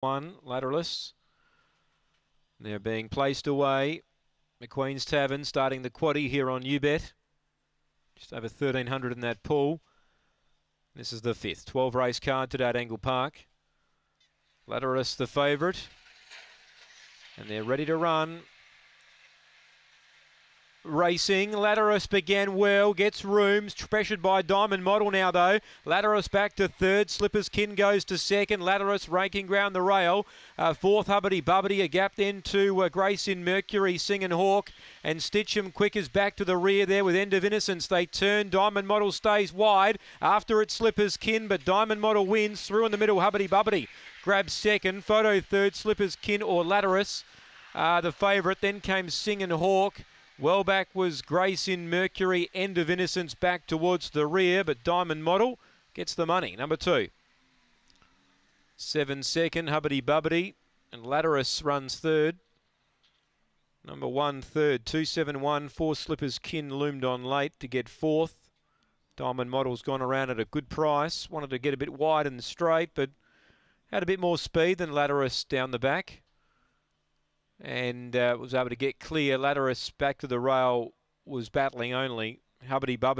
one, Lateralis. They're being placed away. McQueen's Tavern starting the quaddy here on UBet. Just over 1300 in that pool. This is the fifth. 12 race card today at Angle Park. Lateralis the favourite. And they're ready to run racing. Lateralis began well, gets rooms, pressured by Diamond Model now though. Lateralis back to third, Slippers Kin goes to second. Lateralis raking ground the rail. Uh, fourth, Hubbity Bubbity, a gap then to uh, Grace in Mercury, Singing Hawk, and Stitchem Quick is back to the rear there with End of Innocence. They turn, Diamond Model stays wide. After it, Slippers Kin, but Diamond Model wins through in the middle, Hubbity Bubbity grabs second. Photo third, Slippers Kin or Lateralis. Uh, the favourite. Then came Singing Hawk. Well back was Grace in Mercury, End of Innocence back towards the rear, but Diamond Model gets the money. Number two. Seven second, Hubbity Bubbity, and Lateralis runs third. Number one, third, 271, four slippers, Kin loomed on late to get fourth. Diamond Model's gone around at a good price. Wanted to get a bit wide in the straight, but had a bit more speed than Lateralis down the back and uh, was able to get clear. Lateralis back to the rail was battling only. Hubbity Bubbity.